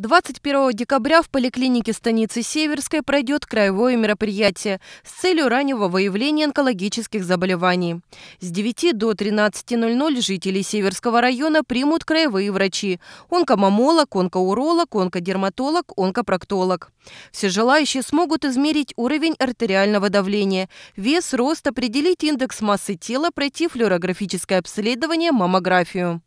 21 декабря в поликлинике станицы Северской пройдет краевое мероприятие с целью раннего выявления онкологических заболеваний. С 9 до 13.00 жители Северского района примут краевые врачи – онкомамолог, онкоуролог, онкодерматолог, онкопроктолог. Все желающие смогут измерить уровень артериального давления, вес, рост, определить индекс массы тела, пройти флюорографическое обследование, маммографию.